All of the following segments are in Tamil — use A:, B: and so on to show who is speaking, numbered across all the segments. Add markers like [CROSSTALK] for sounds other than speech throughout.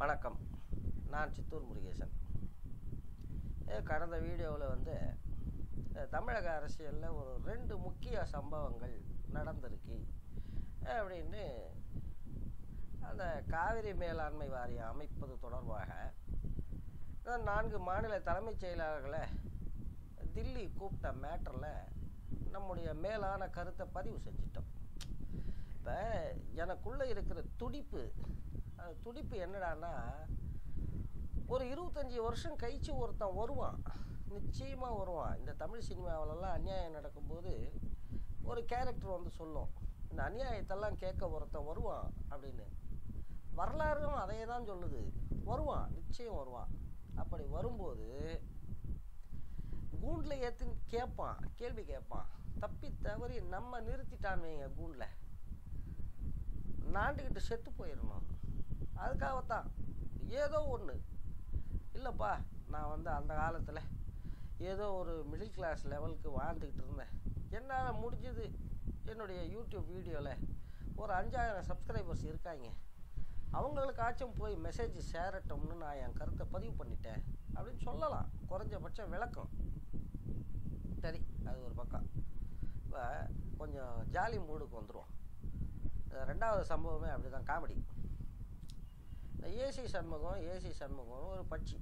A: வணக்கம். நான் சித்தூர் முருகேசன். கடந்த வீடியோவில் வந்து தமிழக அரசியலில் ஒரு ரெண்டு முக்கிய சம்பவங்கள் நடந்திருக்கு. அப்படின்னு அந்த காவிரி மேலாண்மை வாரியம் அமைப்பது தொடர்பாக நான்கு மாநில தலைமைச் செயலாளர்களை தில்லி கூப்பிட்ட மேட்டரில் நம்முடைய மேலான கருத்தை பதிவு செஞ்சிட்டோம். இப்போ எனக்குள்ளே இருக்கிற துடிப்பு துடிப்பு என்னடான்னா ஒரு இருபத்தஞ்சி வருஷம் கழிச்சு ஒருத்தன் வருவான். நிச்சயமாக வருவான். இந்த தமிழ் சினிமாவிலலாம் அநியாயம் நடக்கும்போது ஒரு கேரக்டர் வந்து சொல்லும். இந்த அநியாயத்தெல்லாம் கேட்க ஒருத்தன் வருவான் அப்படின்னு. வரலாறும் அதே தான் சொல்லுது. வருவான் நிச்சயம் வருவான். அப்படி வரும்போது கூண்டில் ஏற்றி கேட்பான் கேள்வி கேட்பான் தப்பி தவறி நம்ம நிறுத்திட்டான் வைங்க கூண்டில். நாண்டுக்கிட்டு செத்து போயிடணும் அதுக்காகத்தான். ஏதோ ஒன்று இல்லைப்பா நான் வந்து அந்த காலத்தில் ஏதோ ஒரு மிடில் கிளாஸ் லெவலுக்கு வாழ்ந்துக்கிட்டு இருந்தேன். என்னால் முடிஞ்சது என்னுடைய யூடியூப் வீடியோவில் ஒரு அஞ்சாயிரம் சப்ஸ்கிரைபர்ஸ் இருக்காங்க. அவங்களுக்காச்சும் போய் மெசேஜ் சேரட்டோம்னு நான் என் கருத்தை பதிவு பண்ணிட்டேன். அப்படின்னு சொல்லலாம். குறைஞ்சபட்சம் விளக்கம். சரி அது ஒரு பக்கம். இப்போ கொஞ்சம் ஜாலி மூடுக்கு வந்துடும் ரெண்டாவது சம்பவமே அப்படி தான் காமெடி இந்த ஏசி சண்முகம் ஏசி சண்முகம் ஒரு பட்சி.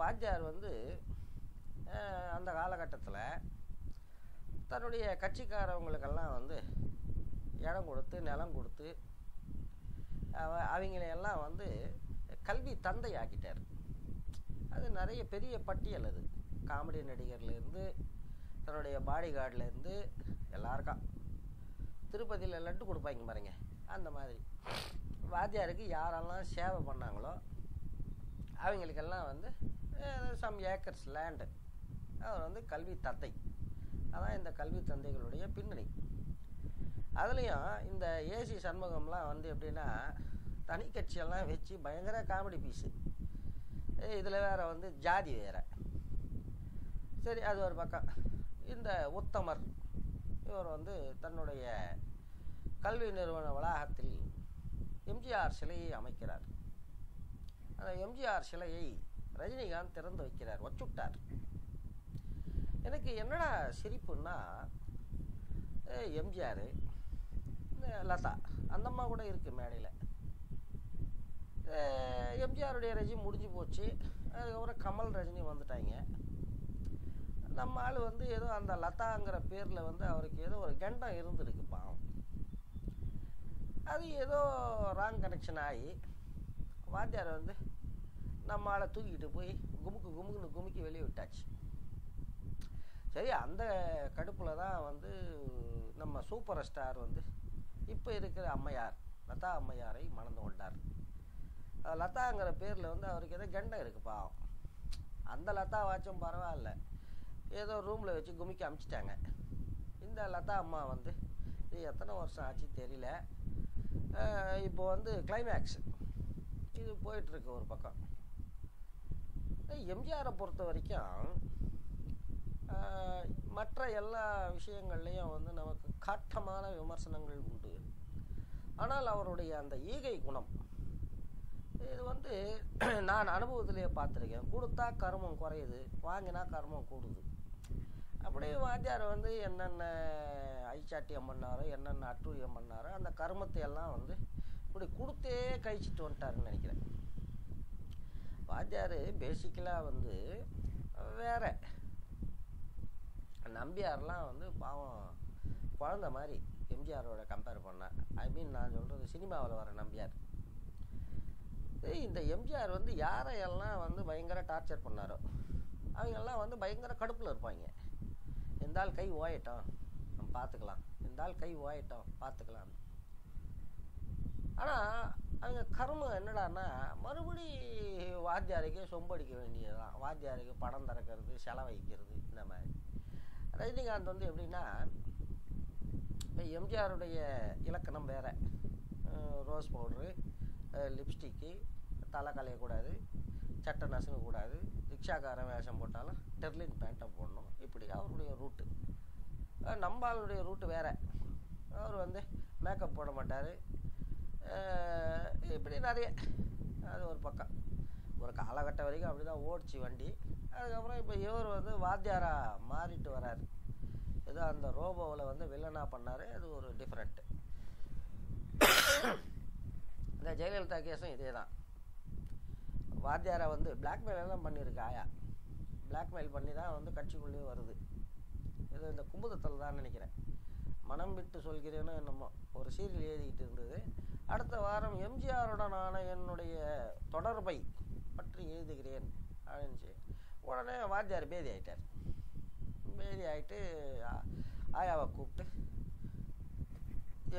A: வாத்தியார் வந்து அந்த காலகட்டத்தில் தன்னுடைய கட்சிக்காரவங்களுக்கெல்லாம் வந்து இடம் கொடுத்து நிலம் கொடுத்து அவங்களையெல்லாம் வந்து கல்வி தந்தை ஆக்கிட்டார் அது நிறைய பெரிய பட்டியல் அது. காமெடி நடிகர்லேருந்து தன்னுடைய பாடி கார்ட்லேருந்து எல்லாருக்கும் திருப்பதியில் லட்டு கொடுப்பாங்க பாருங்க அந்த மாதிரி. வாத்தியாருக்கு யாரெல்லாம் சேவை பண்ணாங்களோ அவங்களுக்கெல்லாம் வந்து சம் ஏக்கர்ஸ் லேண்டு அவர் வந்து கல்வி தந்தை. அதான் இந்த கல்வி தந்தைகளுடைய பின்னணி. அதுலேயும் இந்த ஏசி சண்முகம்லாம் வந்து எப்படின்னா தனி கட்சியெல்லாம் வச்சு பயங்கர காமெடி பீஸு இதில் வேறு வந்து ஜாதி வேறு. சரி அது ஒரு பக்கம். இந்த உத்தமர் இவர் வந்து தன்னுடைய கல்வி நிறுவன வளாகத்தில் எம்ஜிஆர் சிலையை அமைக்கிறார். அந்த எம்ஜிஆர் சிலையை ரஜினிகாந்த் திறந்து வைக்கிறார் வச்சுட்டார் எனக்கு என்னடா சிரிப்புன்னா எம்ஜிஆர் லதா அந்த அம்மா கூட இருக்கு மேடையில். எம்ஜிஆருடைய ரஜினி முடிஞ்சு போச்சு. அதுக்கப்புறம் கமல் ரஜினி வந்துட்டாங்க. நம்ம ஆள் வந்து ஏதோ அந்த லதாங்கிற பேரில் வந்து அவருக்கு ஏதோ ஒரு கண்டம் இருந்திருக்கு பாவம் அது ஏதோ ராங் கனெக்ஷன் ஆகி வாத்தியார் வந்து நம்ம ஆளை தூக்கிட்டு போய் குமுக்கு குமுக்குன்னு குமுக்கி வெளியே விட்டாச்சு. சரி அந்த கடுப்பில் தான் வந்து நம்ம சூப்பர் ஸ்டார் வந்து இப்போ இருக்கிற அம்மையார் லதா அம்மையாரை மணந்து கொண்டார். லதாங்கிற பேரில் வந்து அவருக்கு ஏதோ கெண்டை இருக்கு பாவம். அந்த லதா வாச்சும் பரவாயில்ல. ஏதோ ரூமில் வச்சு குமிக்க அமுச்சிட்டாங்க. இந்த லதா அம்மா வந்து இது எத்தனை வருஷம் ஆச்சு தெரியல. இப்போ வந்து கிளைமேக்ஸ் இது போயிட்டுருக்கு ஒரு பக்கம். எம்ஜிஆரை பொறுத்த வரைக்கும் மற்ற எல்லா விஷயங்கள்லையும் வந்து நமக்கு காட்டமான விமர்சனங்கள் உண்டு. ஆனால் அவருடைய அந்த ஈகை குணம் இது வந்து [CLEARS THROAT] நான் அனுபவத்திலேயே பார்த்துருக்கேன். கொடுத்தா கர்மம் குறையுது வாங்கினா கர்மம் கூடுது. அப்படியே வாத்தியார் வந்து என்னென்ன ஐச்சாட்டியம் பண்ணாரோ என்னென்ன அட்டூழியம் பண்ணாரோ அந்த கருமத்தை எல்லாம் வந்து இப்படி கொடுத்தே கழிச்சிட்டு வந்துட்டாருன்னு நினைக்கிறேன். வாத்தியார் பேசிக்கலாக வந்து வேற. நம்பியார்லாம் வந்து பாவம் குழந்த மாதிரி எம்ஜிஆரோட கம்பேர் பண்ணேன் ஐ மீன் நான் சொல்கிறது சினிமாவில் வர நம்பியார். இந்த எம்ஜிஆர் வந்து யாரையெல்லாம் வந்து பயங்கர டார்ச்சர் பண்ணாரோ அவங்கெல்லாம் வந்து பயங்கர கடுப்பில் இருப்பாங்க. இந்த ஆள் கை ஓயட்டும். நம்ம பார்த்துக்கலாம். இந்த ஆள் கை ஓயட்டும். பார்த்துக்கலாம். ஆனால் அவங்க கர்மம் என்னடான்னா மறுபடி வாத்தியாரைக்கு சொம்படிக்க வேண்டியதுதான். வாத்தியாருக்கு படம் திறக்கிறது செலவழிக்கிறது இந்த மாதிரி. ரஜினிகாந்த் வந்து எப்படின்னா இப்போ எம்ஜிஆருடைய இலக்கணம் வேறு. ரோஸ் பவுட்ரு லிப்ஸ்டிக்கு தலை கலையக்கூடாது சட்டை நசுங்கக்கூடாது ரிக்ஷாக்காரன் வேஷம் போட்டாலும் டெர்லின் பேண்ட்டை போடணும். இப்படி அவருடைய ரூட்டு நம்ம ஆளுடைய ரூட்டு வேறு. அவர் வந்து மேக்கப் போட மாட்டார். இப்படி நிறைய. அது ஒரு பக்கம். ஒரு காலகட்டம் வரைக்கும் அப்படி தான் ஓடிச்சு வண்டி. அதுக்கப்புறம் இப்போ இவர் வந்து வாத்தியாராக மாறிட்டு வராரு. ஏதோ அந்த ரோபோவில் வந்து வில்லனாக பண்ணார். அது ஒரு டிஃப்ரெண்ட்டு இந்த ஜெயலலிதா கேஸும் இதே தான் வாத்தியாரை வந்து பிளாக்மெயில் எல்லாம் பண்ணியிருக்கு ஆயா. பிளாக்மெயில் பண்ணி தான் வந்து கட்சிக்குள்ளேயே வருது. இது இந்த கும்புதத்தில் தான் நினைக்கிறேன். மனம் விட்டு சொல்கிறேன்னு என்னமோ. ஒரு சீரியல் எழுதிக்கிட்டு இருந்தது. அடுத்த வாரம் எம்ஜிஆருடனான என்னுடைய தொடர்பை பற்றி எழுதுகிறேன். அப்படின்னு உடனே வாத்தியார் பேதி ஆயிட்டார். பேதி ஆயிட்டு ஆயாவை கூப்பிட்டு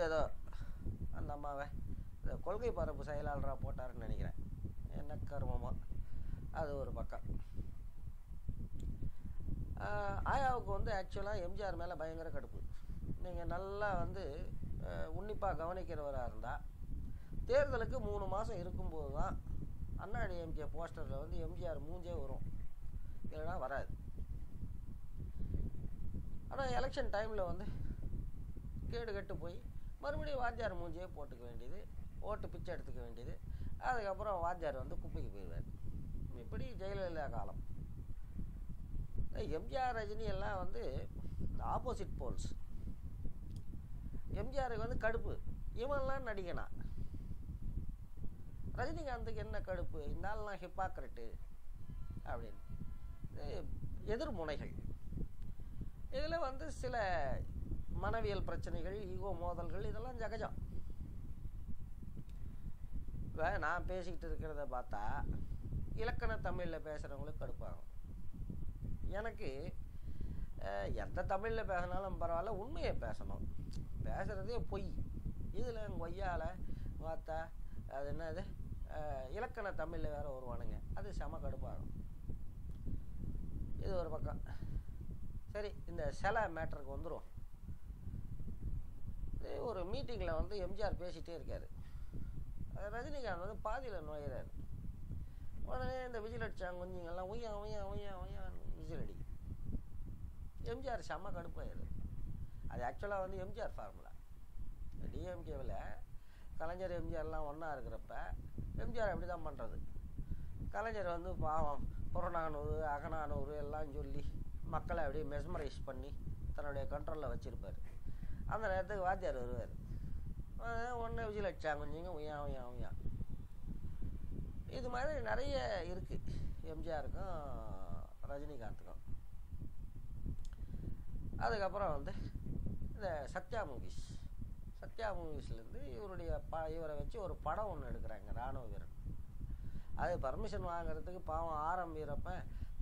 A: ஏதோ அந்த அம்மாவை இந்த கொள்கை பரப்பு செயலாளராக போட்டாருன்னு நினைக்கிறேன். என்ன கர்மமோ அது ஒரு பக்கம். ஆயாவுக்கு வந்து ஆக்சுவலாக எம்ஜிஆர் மேலே பயங்கர கடுப்பு. நீங்கள் நல்லா வந்து உன்னிப்பாக கவனிக்கிறவராக இருந்தால் தேர்தலுக்கு மூணு மாதம் இருக்கும்போது தான் அண்ணா டிஎம்கே போஸ்டரில் வந்து எம்ஜிஆர் மூஞ்சே வரும். இல்லைன்னா வராது. ஆனால் எலெக்ஷன் டைமில் வந்து கேடு கட்டு போய் மறுபடியும் வாத்தியார் மூஞ்சியே போட்டுக்க வேண்டியது ஓட்டு பிச்சை எடுத்துக்க வேண்டியது அதுக்கப்புறம் வாத்தியார் வந்து குப்பைக்கு போயிடுவார். இப்படி ஜெயலலிதா காலம்? எம்ஜிஆர் ரஜினி எல்லாம் வந்து ஆப்போசிட் போல்ஸ் எம்ஜிஆருக்கு வந்து கடுப்பு. இவன்லாம் நடிகனா? ரஜினிகாந்துக்கு என்ன கடுப்பு? இந்த ஆள்லாம் ஹிப்பாக்ரட்டு அப்படின்னு. எதிர்முனைகள் இதில் வந்து சில மனவியல் பிரச்சனைகள் ஈகோ மோதல்கள் இதெல்லாம் ஜகஜம். இப்போ நான் பேசிக்கிட்டு இருக்கிறத பார்த்தா இலக்கண தமிழில் பேசுகிறவங்களுக்கு கடுப்பாகும். எனக்கு எந்த தமிழில் பேசினாலும் பரவாயில்ல உண்மையை பேசணும். பேசுகிறதே பொய். இதில் கொய்யால பார்த்தா அது என்னது? இலக்கண தமிழில் வேறு வருவானுங்க அது செம கடுப்பாகும். இது ஒரு பக்கம். சரி இந்த சில மேட்டருக்கு வந்துடும் ஒரு மீட்டிங்கில் வந்து எம்ஜிஆர் பேசிகிட்டே இருக்கார். ரஜினிகாந்த் வந்து பாதியில் நுழையிறாரு. உடனே இந்த விஜில் அடிச்சாங்க குஞ்சிங்கெல்லாம் ஒய்யா ஒய்யா ஒய்யா ஒய்யா விஜில் அடி எம்ஜிஆர் செம்ம கடுப்பாயிரு. அது ஆக்சுவலாக வந்து எம்ஜிஆர் ஃபார்முலா டிஎம்கேவில் கலைஞர் எம்ஜிஆர்லாம் ஒன்றா இருக்கிறப்ப எம்ஜிஆர் அப்படி தான் பண்ணுறது கலைஞர் வந்து பாவம் புறநானூறு அகநானூறு எல்லாம் சொல்லி மக்களை அப்படியே மெஸ்மரைஸ் பண்ணி தன்னுடைய கண்ட்ரோலில் வச்சுருப்பார். அந்த நேரத்துக்கு வாத்தியார் வருவார். ஒன்று விஜயில் அடிச்சாங்க கொஞ்சம் உயா உயா உயா இது மாதிரி நிறைய இருக்குது எம்ஜிஆருக்கும் ரஜினிகாந்துக்கும். அதுக்கப்புறம் வந்து இந்த சத்யா மூவிஸ் சத்யா மூவிஸ்லேருந்து இவருடைய ப இவரை வச்சு ஒரு படம் ஒன்று எடுக்கிறாங்க ராணுவ வீரன் அது பர்மிஷன் வாங்குறதுக்கு பாவம் ஆரம்பிக்கிறப்ப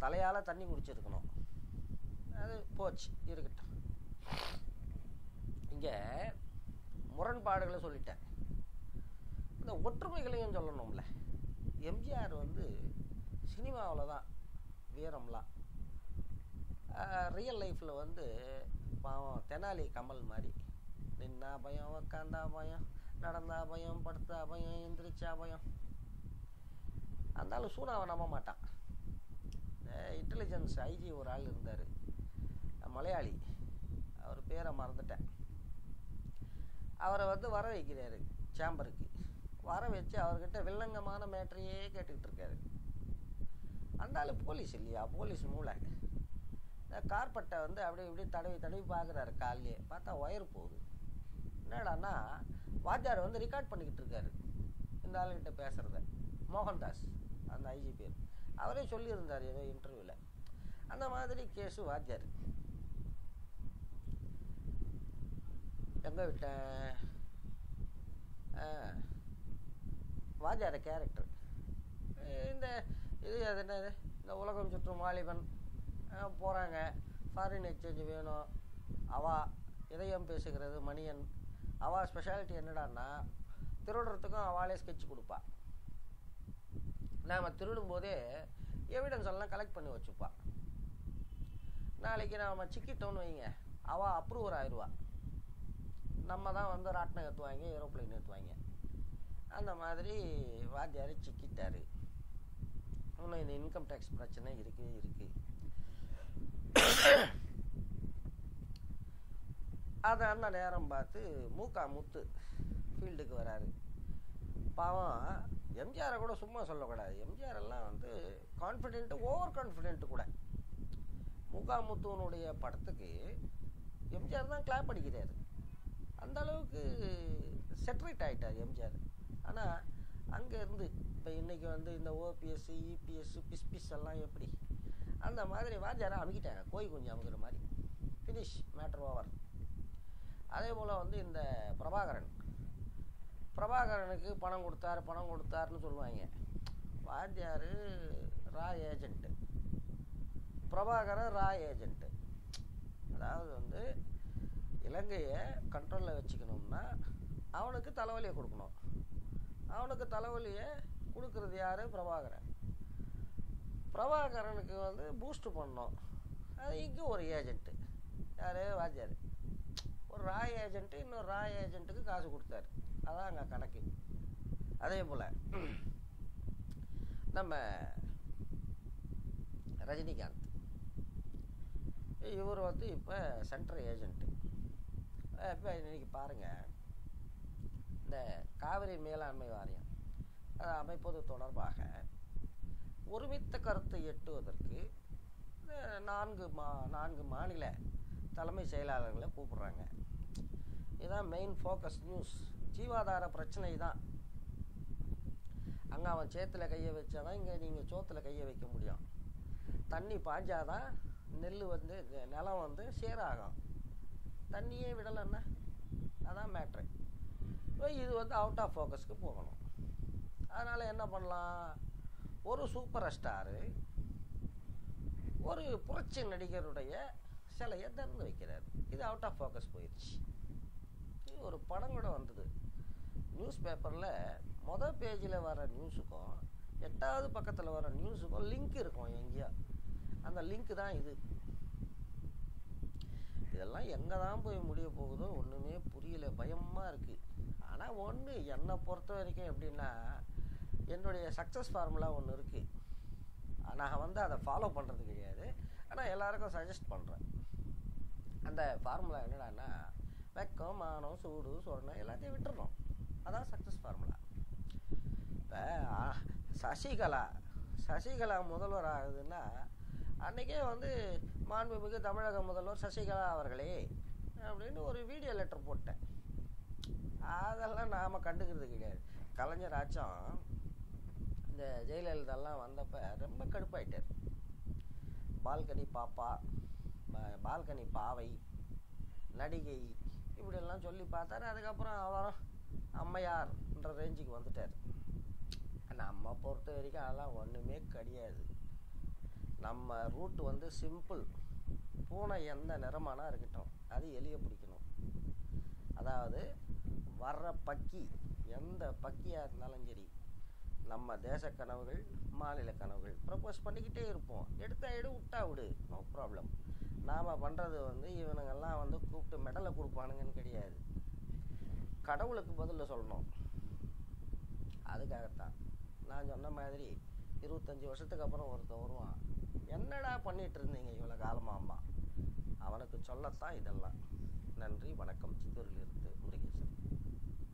A: தலையால் தண்ணி குடிச்சிருக்கணும். அது போச்சு இருக்கட்டும். இங்கே முரண்பாடுகளை சொல்லிட்டேன். இந்த ஒற்றுமைகளையும் சொல்லணும்ல. எம்ஜிஆர் வந்து சினிமாவில் தான் வீரம்லாம் ரியல் லைஃப்பில் வந்து பாவம் தெனாலி கமல் மாதிரி. நின்னா பயம் உக்காந்தா பயம் நடந்தா பயம் படுத்தா பயம் எந்திரிச்சா பயம். அந்தாலும் சூனாவை நம்ப மாட்டான். இன்டெலிஜென்ஸ் ஐஜி ஒரு ஆள் இருந்தார். மலையாளி. அவர் பேரை மறந்துட்டேன். அவரை வந்து வர வைக்கிறாரு சேம்பருக்கு. வர வச்சு அவர்கிட்ட வில்லங்கமான மேட்டரையே கேட்டுக்கிட்டு இருக்காரு. அந்த போலீஸ் இல்லையா? போலீஸ் மூளை. இந்த கார்பட்டை வந்து அப்படியே இப்படி தடவி தடவி பார்க்குறாரு காலையே பார்த்தா ஒயர் போகுது. என்னடான்னா வாத்தியார் வந்து ரெக்கார்ட் பண்ணிக்கிட்டு இருக்காரு. இந்த ஆளுகிட்ட பேசுகிறத மோகன்தாஸ் அந்த ஐஜி பேர். அவரே சொல்லியிருந்தார் ஏதோ இன்டர்வியூவில் அந்த மாதிரி கேஸு வாத்தியார். எங்கே விட்டேன் வாஜார கேரக்டர் இந்த இது அது என்னது? இந்த உலகம் சுற்றும் வாலிபன் போகிறாங்க ஃபாரின் எக்ஸ்சேஞ்ச் வேணும். அவா இதயம் பேசுகிறது மணியன். அவா ஸ்பெஷாலிட்டி என்னடான்னா திருடுறதுக்கும் அவளே ஸ்கெட்ச் கொடுப்பா. நாம் திருடும் போதே எவிடன்ஸ் எல்லாம் கலெக்ட் பண்ணி வச்சுப்பா. நாளைக்கு நாம் சிக்கிட்டோன்னு வைங்க. அவள் அப்ரூவர் ஆயிடுவா நம்ம தான் வந்து ராட்டினம் ஏற்றுவாங்க ஏரோப்ளைன் ஏற்றுவாங்க அந்த மாதிரி வாத்தியார் சிக்கிட்டார். இன்னும் இந்த இன்கம் டேக்ஸ் பிரச்சனை இருக்கவே இருக்கு. அதை அந்த நேரம் பார்த்து மூக்கா முத்து ஃபீல்டுக்கு வராரு. பாவம் எம்ஜிஆரை கூட சும்மா சொல்லக்கூடாது. எம்ஜிஆர் எல்லாம் வந்து கான்ஃபிடென்ட்டு ஓவர் கான்ஃபிடென்ட்டு கூட முகாமுத்துவனுடைய படத்துக்கு எம்ஜிஆர் தான் கிளாப் அடிக்கிறாரு. அந்த அளவுக்கு செட்ரேட் ஆகிட்டார் எம்ஜிஆர். ஆனால் அங்கேருந்து இப்போ இன்றைக்கி வந்து இந்த ஓபிஎஸ் இபிஎஸ் பிஸ் பிஸ் எல்லாம் எப்படி? அந்த மாதிரி வாஜாரை அமுக்கிட்டாங்க. கோய் குஞ்சு அமுக்கிற மாதிரி. ஃபினிஷ் மேட்ரு ஓவர் அதே போல் வந்து இந்த பிரபாகரன். பிரபாகரனுக்கு பணம் கொடுத்தாரு பணம் கொடுத்தாருன்னு சொல்லுவாங்க. வாத்தியார் ரா ஏஜென்ட்டு பிரபாகரன் ரா ஏஜென்ட்டு அதாவது வந்து இலங்கையை கண்ட்ரோலில் வச்சுக்கணும்னா அவனுக்கு தலைவலியை கொடுக்கணும். அவனுக்கு தலைவலியை கொடுக்கறது யார்? பிரபாகரன். பிரபாகரனுக்கு வந்து பூஸ்ட் பண்ணணும். அது இங்கே ஒரு ஏஜென்ட்டு யார்? வாத்தியார். ஒரு ராய் ஏஜென்ட்டு இன்னொரு ராய் ஏஜென்ட்டுக்கு காசு கொடுத்தாரு. அதான் அங்கே கணக்கு. அதே போல் நம்ம ரஜினிகாந்த். இவர் வந்து இப்போ சென்ட்ரல் ஏஜென்ட்டு இப்போ இன்னைக்கு பாருங்கள் இந்த காவிரி மேலாண்மை வாரியம் அதை அமைப்பது தொடர்பாக ஒருமித்த கருத்தை எட்டுவதற்கு நான்கு மா நான்கு மாநில தலைமை செயலாளர்களை கூப்பிட்றாங்க. இதுதான் மெயின் ஃபோக்கஸ் நியூஸ் ஜீவாதார பிரச்சனை தான். அங்கே அவன் சேத்தில் கையை வச்சாதான் இங்கே நீங்கள் சோத்தில் கையை வைக்க முடியும். தண்ணி பாய்ஞ்சாதான் நெல் வந்து நிலம் வந்து சேராகும் தண்ணியே விடலைன்னா அதான் மேட்ரு இப்போ இது வந்து அவுட் ஆஃப் ஃபோக்கஸ்க்கு போகணும். அதனால் என்ன பண்ணலாம்? ஒரு சூப்பர் ஸ்டாரு ஒரு புரட்சி நடிகருடைய சிலையை திறந்து வைக்கிறார். இது அவுட் ஆஃப் ஃபோக்கஸ் போயிடுச்சு இது ஒரு படம் கூட வந்தது. நியூஸ் பேப்பரில் மொதல் பேஜில் வர நியூஸுக்கும் எட்டாவது பக்கத்தில் வர நியூஸுக்கும் லிங்க் இருக்கும் எங்கேயோ. அந்த லிங்க் தான் இது. இதெல்லாம் எங்கே தான் போய் முடிய போகுதோ ஒன்றுமே புரியல பயமாக இருக்குது ஆனால் ஒன்று என்னை பொறுத்த வரைக்கும் எப்படின்னா என்னுடைய சக்ஸஸ் ஃபார்முலா ஒன்று இருக்குது நான் வந்து அதை ஃபாலோ பண்ணுறது கிடையாது. ஆனால் எல்லாருக்கும் சஜஸ்ட் பண்ணுறேன் அந்த ஃபார்முலா என்னடான்னா வெக்கம் மானம் சூடு சொரணம் எல்லாத்தையும் விட்டுறணும். அதான் சக்ஸஸ் ஃபார்முலா இப்போ சசிகலா சசிகலா முதல்வர் ஆகுதுன்னா அன்றைக்கே வந்து மாண்புமிகு தமிழக முதல்வர் சசிகலா அவர்களே அப்படின்னு ஒரு வீடியோ லெட்டர் போட்டேன். அதெல்லாம் நாம் கண்டுக்கிறது கிடையாது. கலைஞர் ஆச்சம் இந்த ஜெயலலிதாலாம் வந்தப்போ ரொம்ப கடுப்பாயிட்டார். பால்கனி பாப்பா பால்கனி பாவை நடிகை இப்படியெல்லாம் சொல்லி பார்த்தாரு. அதுக்கப்புறம் அவரும் அம்மையார்ன்ற ரேஞ்சுக்கு வந்துட்டார். நம்ம பொறுத்த வரைக்கும் அதெல்லாம் ஒன்றுமே கிடையாது. நம்ம ரூட் வந்து சிம்பிள் பூனை எந்த நிறமானா இருக்கட்டும். அது எலியை பிடிக்கணும். அதாவது வர்ற பக்கி எந்த பக்கியாக இருந்தாலும் சரி நம்ம தேச கனவுகள் மாநில கனவுகள் ப்ரப்போஸ் பண்ணிக்கிட்டே இருப்போம். எடுத்தா எடு விட்டா விடு. நோ ப்ராப்ளம் நாம் பண்ணுறது வந்து இவனுங்கெல்லாம் வந்து கூப்பிட்டு மெடலை கொடுப்பானுங்கன்னு கிடையாது. கடவுளுக்கு பதில் சொல்லணும். அதுக்காகத்தான். நான் சொன்ன மாதிரி இருபத்தஞ்சி வருஷத்துக்கு அப்புறம் ஒருத்தன் வருவான். என்னடா பண்ணிட்டு இருந்தீங்க இவ்வளோ காலமாம்மா அவனுக்கு சொல்லத்தான் இதெல்லாம். நன்றி வணக்கம். சித்தூரிலிருந்து இருந்து